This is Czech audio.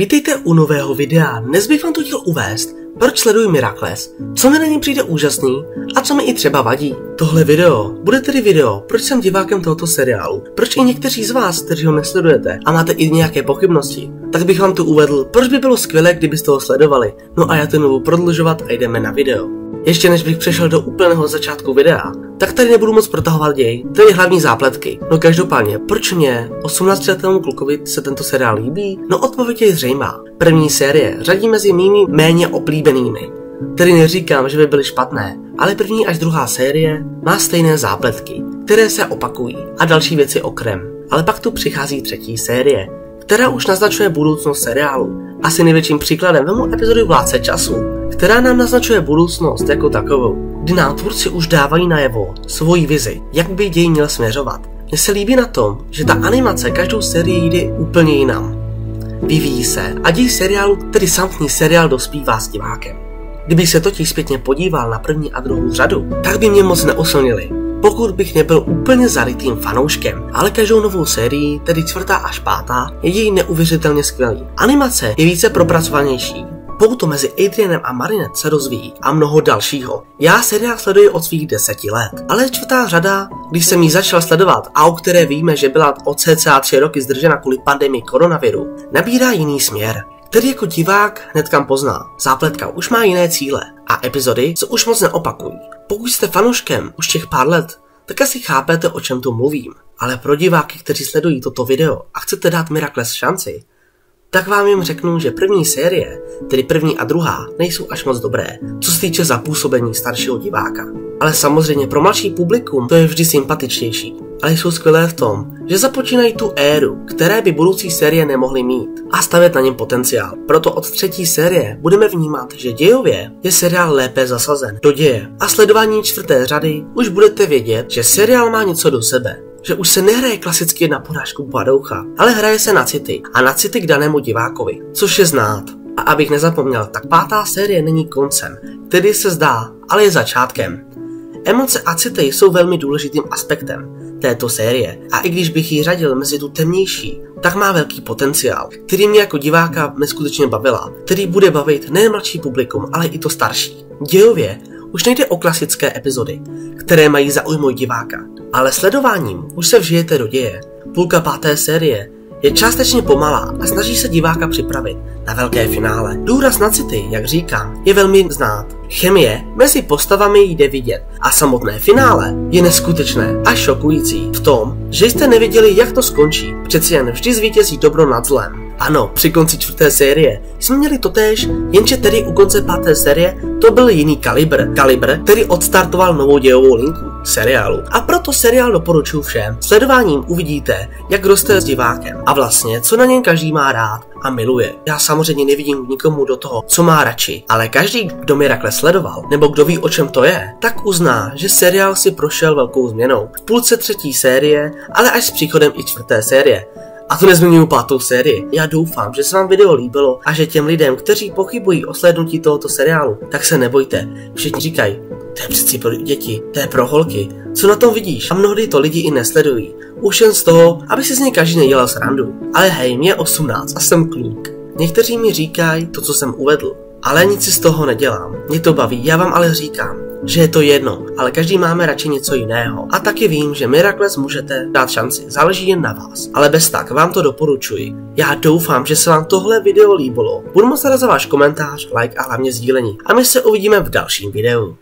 Vítejte u nového videa. Dnes bych vám to chtěl uvést, proč sleduji Mirakles, co mi na ní přijde úžasný a co mi i třeba vadí. Tohle video bude tedy video, proč jsem divákem tohoto seriálu, proč i někteří z vás, kteří ho nesledujete a máte i nějaké pochybnosti, tak bych vám tu uvedl, proč by bylo skvělé, kdybyste ho sledovali. No a já to nebudu prodlužovat a jdeme na video. Ještě než bych přešel do úplného začátku videa, tak tady nebudu moc protahovat děj, je hlavní zápletky. No každopádně, proč mě, 18 letému klukovi, se tento seriál líbí? No odpověď je zřejmá. První série řadí mezi mými méně oblíbenými. Tedy neříkám, že by byly špatné, ale první až druhá série má stejné zápletky, které se opakují a další věci okrem. Ale pak tu přichází třetí série, která už naznačuje budoucnost seriálu. Asi největším příkladem vemu epizodu Vládce času, která nám naznačuje budoucnost jako takovou, kdy nám už dávají najevo svoji vizi, jak by děj měl směřovat. Mně se líbí na tom, že ta animace každou sérii jde úplně jinam. Vyvíjí se a děj seriálu, tedy samotný seriál dospívá s divákem. Kdyby se totiž zpětně podíval na první a druhou řadu, tak by mě moc neoslnili. Pokud bych nebyl úplně zarytým fanouškem, ale každou novou sérii, tedy čtvrtá až pátá, je její neuvěřitelně skvělý. Animace je více propracovanější, Pouto mezi Adrianem a Marinette se rozvíjí a mnoho dalšího. Já seriál sleduji od svých deseti let, ale čtvrtá řada, když jsem ji začal sledovat a o které víme, že byla od cca tři roky zdržena kvůli pandemii koronaviru, nabírá jiný směr který jako divák hned kam pozná. Zápletka už má jiné cíle a epizody se už moc neopakují. Pokud jste fanouškem už těch pár let, tak asi chápete, o čem tu mluvím. Ale pro diváky, kteří sledují toto video a chcete dát Mirakles šanci, tak vám jim řeknu, že první série, tedy první a druhá, nejsou až moc dobré, co se týče zapůsobení staršího diváka. Ale samozřejmě pro mladší publikum to je vždy sympatičtější. Ale jsou skvělé v tom, že započínají tu éru, které by budoucí série nemohly mít a stavět na něm potenciál. Proto od třetí série budeme vnímat, že dějově je seriál lépe zasazen do děje a sledování čtvrté řady už budete vědět, že seriál má něco do sebe že už se nehraje klasicky na porážku Badoucha, ale hraje se na city a na city k danému divákovi, což je znát. A abych nezapomněl, tak pátá série není koncem, který se zdá, ale je začátkem. Emoce a city jsou velmi důležitým aspektem této série a i když bych ji řadil mezi tu temnější, tak má velký potenciál, který mě jako diváka neskutečně bavila, který bude bavit nejen mladší publikum, ale i to starší. Dějově už nejde o klasické epizody, které mají zaujmout diváka, ale sledováním už se vžijete do děje. Půlka páté série je částečně pomalá a snaží se diváka připravit na velké finále. Důraz na city, jak říkám, je velmi znát. Chemie mezi postavami jde vidět a samotné finále je neskutečné a šokující v tom, že jste nevěděli, jak to skončí. Přeci jen vždy zvítězí dobro nad zlem. Ano, při konci čtvrté série jsme měli totéž, jenže tedy u konce páté série to byl jiný kalibr. Kalibr, který odstartoval novou dějovou linku seriálu. A proto seriál doporučuji všem. Sledováním uvidíte, jak roste s divákem a vlastně, co na něm každý má rád a miluje. Já samozřejmě nevidím nikomu do toho, co má radši, ale každý, kdo Mirakle sledoval, nebo kdo ví, o čem to je, tak uzná, že seriál si prošel velkou změnou. V půlce třetí série, ale až s příchodem i čtvrté série. A to nezmiňuji pátou sérii. Já doufám, že se vám video líbilo a že těm lidem, kteří pochybují o slednutí tohoto seriálu, tak se nebojte. Všichni říkají, to je přeci pro děti, to je pro holky. Co na tom vidíš? A mnohdy to lidi i nesledují. Už jen z toho, aby si z něj každý nedělal srandu. Ale hej, mě 18 a jsem kluk. Někteří mi říkají to, co jsem uvedl. Ale nic si z toho nedělám. Mě to baví, já vám ale říkám, že je to jedno, ale každý máme radši něco jiného. A taky vím, že Mirakles můžete dát šanci, záleží jen na vás. Ale bez tak vám to doporučuji. Já doufám, že se vám tohle video líbilo. Budu moc rád za váš komentář, like a hlavně sdílení. A my se uvidíme v dalším videu.